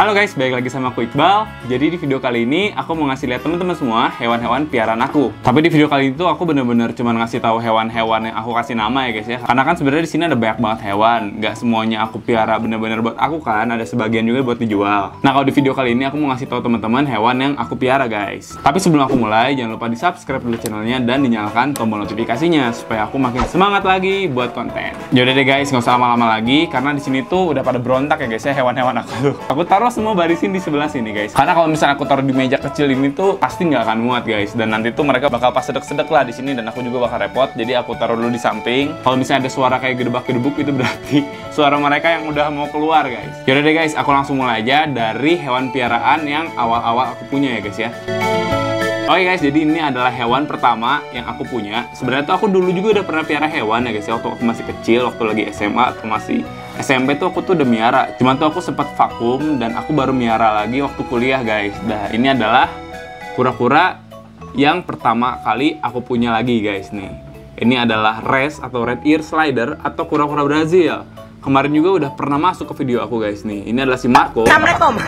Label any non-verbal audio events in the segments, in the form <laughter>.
Halo guys, balik lagi sama aku Iqbal. Jadi di video kali ini aku mau ngasih lihat teman-teman semua hewan-hewan piaraan aku. Tapi di video kali itu aku bener-bener cuma ngasih tahu hewan-hewan yang aku kasih nama ya guys ya. Karena kan sebenarnya di sini ada banyak banget hewan. Gak semuanya aku piara bener-bener buat aku kan. Ada sebagian juga buat dijual. Nah kalau di video kali ini aku mau ngasih tahu teman-teman hewan yang aku piara guys. Tapi sebelum aku mulai, jangan lupa di subscribe dulu channelnya dan dinyalakan tombol notifikasinya supaya aku makin semangat lagi buat konten. Yaudah deh guys, nggak usah lama-lama lagi karena di sini tuh udah pada berontak ya guys ya hewan-hewan aku. Aku taruh semua barisin di sebelah sini guys. Karena kalau misalnya aku taruh di meja kecil ini tuh pasti nggak akan muat guys. Dan nanti tuh mereka bakal pas sedek-sedek lah di sini dan aku juga bakal repot. Jadi aku taruh dulu di samping. Kalau misalnya ada suara kayak gedebak-gedebuk itu berarti <laughs> suara mereka yang udah mau keluar guys. Yaudah deh guys, aku langsung mulai aja dari hewan piaraan yang awal-awal aku punya ya guys ya. Oke guys, jadi ini adalah hewan pertama yang aku punya. Sebenarnya tuh aku dulu juga udah pernah piara hewan ya guys ya, waktu aku masih kecil, waktu lagi SMA atau masih SMP tuh aku tuh udah miara. Cuman tuh aku sempat vakum dan aku baru miara lagi waktu kuliah guys. Nah, ini adalah kura-kura yang pertama kali aku punya lagi guys nih. Ini adalah res atau red ear slider atau kura-kura Brazil. Kemarin juga udah pernah masuk ke video aku guys nih. Ini adalah si Marco.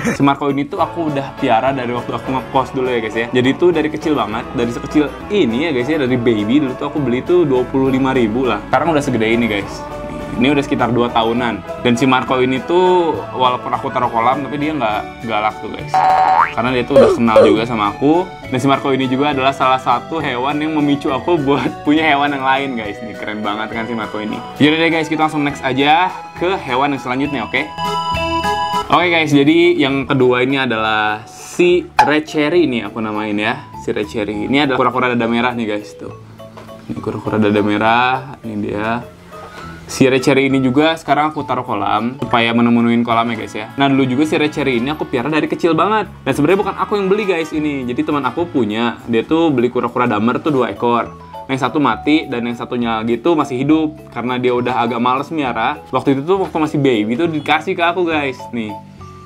<laughs> Si Marco ini tuh aku udah piara dari waktu aku ngekos dulu ya guys ya. Jadi tuh dari kecil banget, dari sekecil ini ya guys ya, dari baby dulu tuh aku beli tuh 25.000 lah. Sekarang udah segede ini guys. Ini udah sekitar 2 tahunan. Dan si Marco ini tuh walaupun aku taruh kolam tapi dia nggak galak tuh guys. Karena dia tuh udah kenal juga sama aku. Dan si Marco ini juga adalah salah satu hewan yang memicu aku buat <laughs> punya hewan yang lain guys. Nih keren banget kan si Marco ini. Yaudah deh guys, kita langsung next aja ke hewan yang selanjutnya oke? Oke guys, jadi yang kedua ini adalah si red cherry ini aku namain ya. Si red cherry. Ini adalah kura-kura dada merah nih guys tuh. Ini kura-kura dada merah, ini dia. Si cherry ini juga sekarang aku taruh kolam supaya menemunuin kolam ya guys ya. Nah dulu juga si cherry ini aku piara dari kecil banget. Dan sebenarnya bukan aku yang beli guys ini. Jadi teman aku punya. Dia tuh beli kura-kura damer tuh dua ekor yang satu mati dan yang satunya lagi tuh masih hidup karena dia udah agak males miara waktu itu tuh waktu masih baby tuh dikasih ke aku guys nih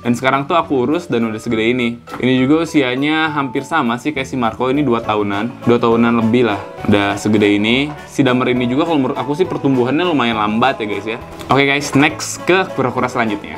dan sekarang tuh aku urus dan udah segede ini ini juga usianya hampir sama sih kayak si Marco ini 2 tahunan 2 tahunan lebih lah udah segede ini si Damer ini juga kalau menurut aku sih pertumbuhannya lumayan lambat ya guys ya oke guys next ke kura-kura selanjutnya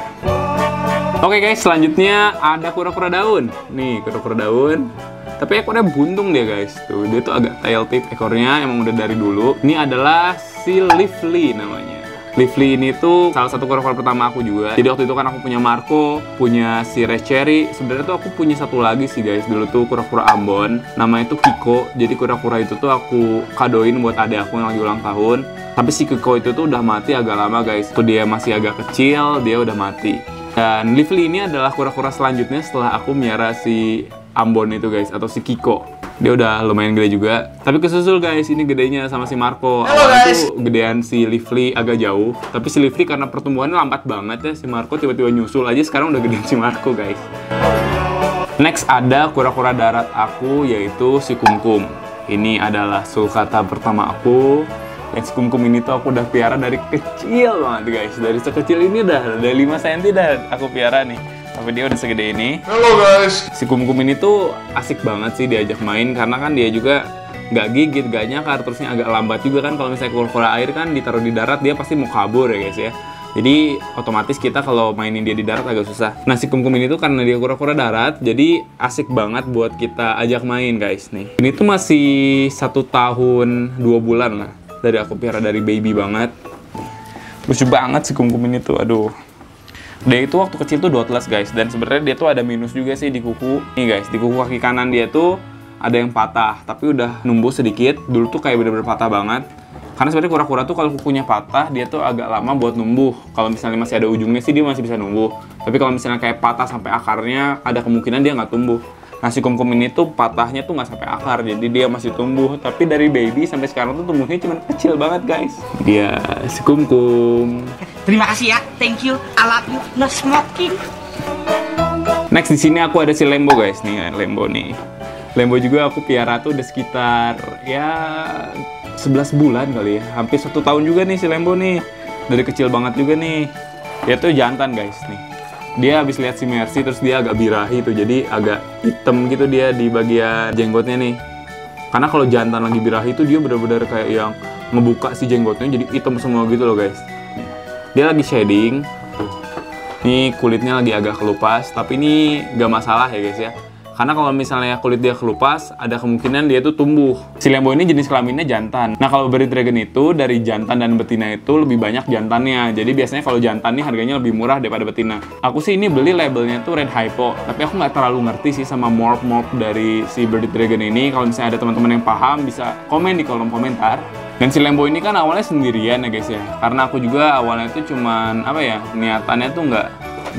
Oke guys, selanjutnya ada kura-kura daun. Nih, kura-kura daun. Tapi ekornya buntung dia guys. Tuh, dia tuh agak tail tip ekornya emang udah dari dulu. Ini adalah si Lively namanya. Lively ini tuh salah satu kura-kura pertama aku juga. Jadi waktu itu kan aku punya Marco, punya si Red Cherry. Sebenarnya tuh aku punya satu lagi sih guys. Dulu tuh kura-kura Ambon. Namanya tuh Kiko. Jadi kura-kura itu tuh aku kadoin buat adik aku yang lagi ulang tahun. Tapi si Kiko itu tuh udah mati agak lama guys. Tuh dia masih agak kecil, dia udah mati. Dan Lively ini adalah kura-kura selanjutnya setelah aku miara si Ambon itu guys atau si Kiko. Dia udah lumayan gede juga. Tapi kesusul guys, ini gedenya sama si Marco. Halo, Awalnya guys. tuh gedean si Lively agak jauh. Tapi si Lively karena pertumbuhannya lambat banget ya, si Marco tiba-tiba nyusul aja sekarang udah gedean si Marco guys. Next ada kura-kura darat aku yaitu si Kumkum. Ini adalah sulcata pertama aku. Dan si Kumkum ini tuh aku udah piara dari kecil banget guys. Dari sekecil ini dah, dari 5 cm dah aku piara nih. Tapi dia udah segede ini. Halo guys. Si Kumkum ini tuh asik banget sih diajak main karena kan dia juga nggak gigit, nggak nyakar, terusnya agak lambat juga kan kalau misalnya kura-kura air kan ditaruh di darat dia pasti mau kabur ya guys ya. Jadi otomatis kita kalau mainin dia di darat agak susah. Nah si kumkum ini tuh karena dia kura-kura darat, jadi asik banget buat kita ajak main guys nih. Ini tuh masih satu tahun dua bulan lah dari aku piara dari baby banget. Lucu banget si kumkum ini tuh, aduh. Dia itu waktu kecil tuh dotless guys dan sebenarnya dia tuh ada minus juga sih di kuku. Nih guys, di kuku kaki kanan dia tuh ada yang patah, tapi udah numbuh sedikit. Dulu tuh kayak bener-bener patah banget. Karena sebenarnya kura-kura tuh kalau kukunya patah, dia tuh agak lama buat numbuh. Kalau misalnya masih ada ujungnya sih dia masih bisa numbuh. Tapi kalau misalnya kayak patah sampai akarnya, ada kemungkinan dia nggak tumbuh. Nah si kumkum ini tuh patahnya tuh nggak sampai akar, jadi dia masih tumbuh. Tapi dari baby sampai sekarang tuh tumbuhnya cuma kecil banget guys. Dia si kumkum. Terima kasih ya, thank you, I love you, no smoking. Next di sini aku ada si Lembo guys nih, Lembo nih. Lembo juga aku piara tuh udah sekitar ya 11 bulan kali ya. Hampir satu tahun juga nih si Lembo nih. Dari kecil banget juga nih. Dia tuh jantan guys nih. Dia habis lihat si Mercy terus dia agak birahi tuh. Jadi agak hitam gitu dia di bagian jenggotnya nih. Karena kalau jantan lagi birahi itu dia bener-bener kayak yang ngebuka si jenggotnya jadi hitam semua gitu loh guys. Dia lagi shading. Ini kulitnya lagi agak kelupas, tapi ini gak masalah ya guys ya. Karena kalau misalnya kulit dia kelupas, ada kemungkinan dia tuh tumbuh. Si Lembo ini jenis kelaminnya jantan. Nah kalau Bearded Dragon itu dari jantan dan betina itu lebih banyak jantannya. Jadi biasanya kalau jantan nih harganya lebih murah daripada betina. Aku sih ini beli labelnya tuh Red Hypo. Tapi aku nggak terlalu ngerti sih sama morph morph dari si Bearded Dragon ini. Kalau misalnya ada teman-teman yang paham bisa komen di kolom komentar. Dan si Lembo ini kan awalnya sendirian ya guys ya. Karena aku juga awalnya itu cuman apa ya niatannya tuh nggak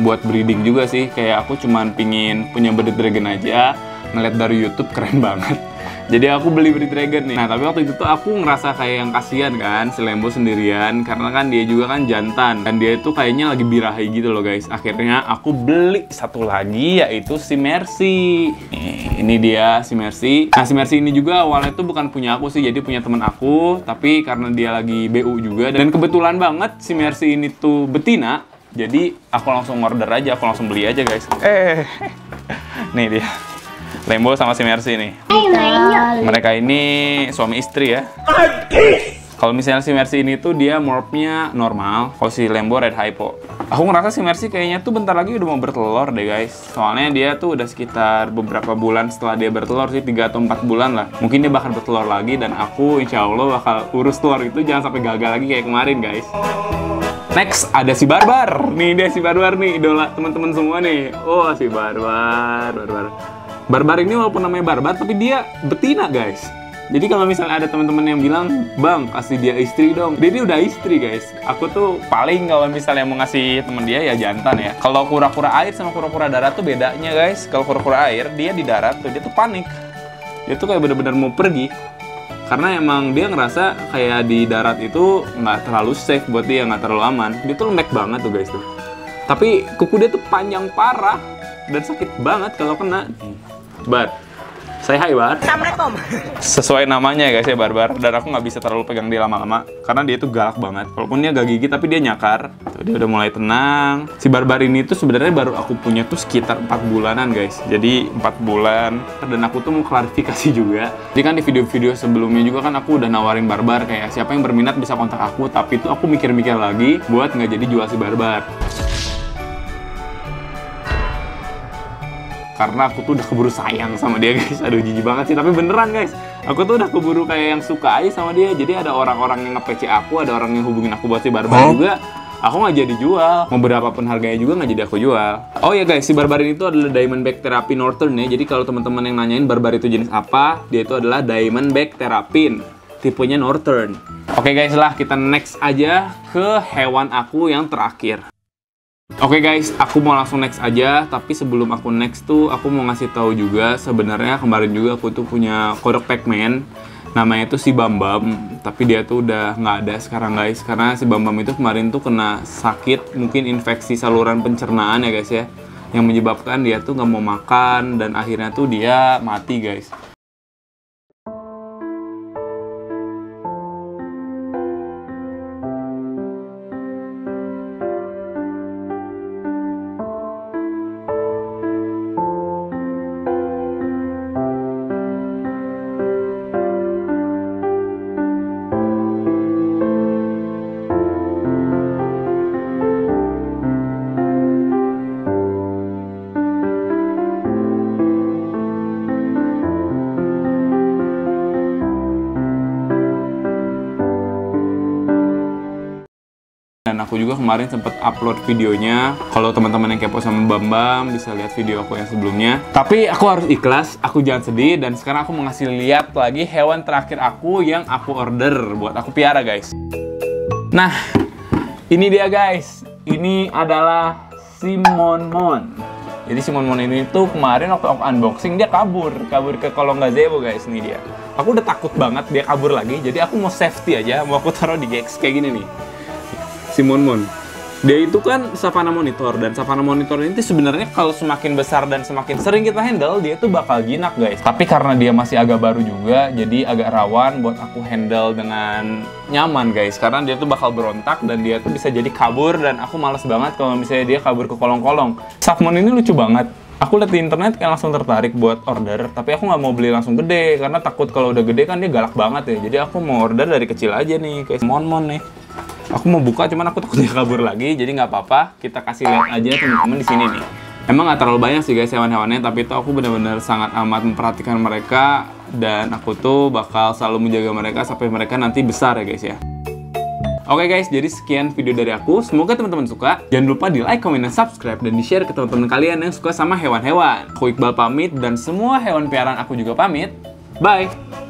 buat breeding juga sih. Kayak aku cuman pingin punya bearded dragon aja. Ngeliat dari YouTube keren <laughs> banget jadi aku beli bearded dragon nih. Nah tapi waktu itu tuh aku ngerasa kayak yang kasihan kan si Lembo sendirian karena kan dia juga kan jantan. Dan dia itu kayaknya lagi birahi gitu loh guys. Akhirnya aku beli satu lagi yaitu si Mercy. Nih, ini dia si Mercy. Nah si Mercy ini juga awalnya tuh bukan punya aku sih jadi punya temen aku. Tapi karena dia lagi BU juga dan kebetulan banget si Mercy ini tuh betina. Jadi aku langsung order aja, aku langsung beli aja guys. Eh, <laughs> nih dia. Lembo sama si Mercy nih. Mereka ini suami istri ya. Kalau misalnya si Mercy ini tuh dia morphnya normal, kalau si Lembo red hypo. Aku ngerasa si Mercy kayaknya tuh bentar lagi udah mau bertelur deh guys. Soalnya dia tuh udah sekitar beberapa bulan setelah dia bertelur sih, 3 atau 4 bulan lah. Mungkin dia bakal bertelur lagi dan aku insya Allah bakal urus telur itu jangan sampai gagal lagi kayak kemarin guys. Next ada si Barbar. Nih dia si Barbar nih idola teman-teman semua nih. Oh si Barbar, Barbar. Barbar ini walaupun namanya Barbar tapi dia betina guys. Jadi kalau misalnya ada teman-teman yang bilang, Bang, kasih dia istri dong. Dia ini udah istri, guys. Aku tuh paling kalau misalnya mau ngasih temen dia ya jantan ya. Kalau kura-kura air sama kura-kura darat tuh bedanya, guys. Kalau kura-kura air, dia di darat tuh dia tuh panik. Dia tuh kayak bener-bener mau pergi. Karena emang dia ngerasa kayak di darat itu nggak terlalu safe buat dia, nggak terlalu aman. Dia tuh lembek banget tuh, guys tuh. Tapi kuku dia tuh panjang parah dan sakit banget kalau kena. Bar, saya hai Bar. Assalamualaikum. Sesuai namanya ya guys ya Barbar dan aku nggak bisa terlalu pegang dia lama-lama karena dia tuh galak banget. Walaupun dia gak gigit tapi dia nyakar. Tuh, dia udah mulai tenang. Si Barbar ini tuh sebenarnya baru aku punya tuh sekitar 4 bulanan guys. Jadi 4 bulan dan aku tuh mau klarifikasi juga. Jadi kan di video-video sebelumnya juga kan aku udah nawarin Barbar kayak siapa yang berminat bisa kontak aku tapi tuh aku mikir-mikir lagi buat nggak jadi jual si Barbar. Karena aku tuh udah keburu sayang sama dia guys. Aduh jijik banget sih. Tapi beneran guys. Aku tuh udah keburu kayak yang suka aja sama dia. Jadi ada orang-orang yang nge-PC aku ada orang yang hubungin aku buat si barbar juga. Aku nggak jadi jual. Mau berapapun harganya juga nggak jadi aku jual. Oh ya guys. Si barbar ini tuh adalah diamondback therapy northern ya. Jadi kalau teman-teman yang nanyain barbar itu jenis apa dia itu adalah diamondback therapy tipenya northern. Oke guys lah. Kita next aja ke hewan aku yang terakhir Oke guys, aku mau langsung next aja. Tapi sebelum aku next tuh, aku mau ngasih tahu juga sebenarnya kemarin juga aku tuh punya kodok Pacman. Namanya itu si Bambam, tapi dia tuh udah nggak ada sekarang guys. Karena si Bambam itu kemarin tuh kena sakit, mungkin infeksi saluran pencernaan ya guys ya, yang menyebabkan dia tuh nggak mau makan dan akhirnya tuh dia mati guys. Dan aku juga kemarin sempet upload videonya. Kalau teman-teman yang kepo sama Bambam bisa lihat video aku yang sebelumnya. Tapi aku harus ikhlas aku jangan sedih. Dan sekarang aku mau ngasih lihat lagi hewan terakhir aku yang aku order buat aku piara guys. Nah ini dia guys. Ini adalah Simon Mon jadi Simon Mon ini tuh kemarin waktu aku unboxing dia kabur. Kabur ke kolong gazebo guys. Ini dia. Aku udah takut banget dia kabur lagi. Jadi aku mau safety aja. Mau aku taruh di gex kayak gini nih Simon Mon. Dia itu kan Savannah Monitor dan Savannah Monitor ini sebenarnya kalau semakin besar dan semakin sering kita handle dia tuh bakal jinak guys. Tapi karena dia masih agak baru juga jadi agak rawan buat aku handle dengan nyaman guys. Karena dia tuh bakal berontak dan dia tuh bisa jadi kabur dan aku males banget kalau misalnya dia kabur ke kolong-kolong. Savmon ini lucu banget. Aku lihat di internet kayak langsung tertarik buat order, tapi aku nggak mau beli langsung gede karena takut kalau udah gede kan dia galak banget ya. Jadi aku mau order dari kecil aja nih, kayak Mon Mon nih. Aku mau buka, cuman aku takut <laughs> dia kabur lagi, jadi nggak apa-apa. Kita kasih lihat aja teman-teman di sini nih. Emang nggak terlalu banyak sih guys hewan-hewannya, tapi itu aku benar-benar sangat amat memperhatikan mereka dan aku tuh bakal selalu menjaga mereka sampai mereka nanti besar ya guys ya. Oke guys, jadi sekian video dari aku. Semoga teman-teman suka. Jangan lupa di like, komen, dan subscribe dan di share ke teman-teman kalian yang suka sama hewan-hewan. Aku Iqbal pamit dan semua hewan piaraan aku juga pamit. Bye.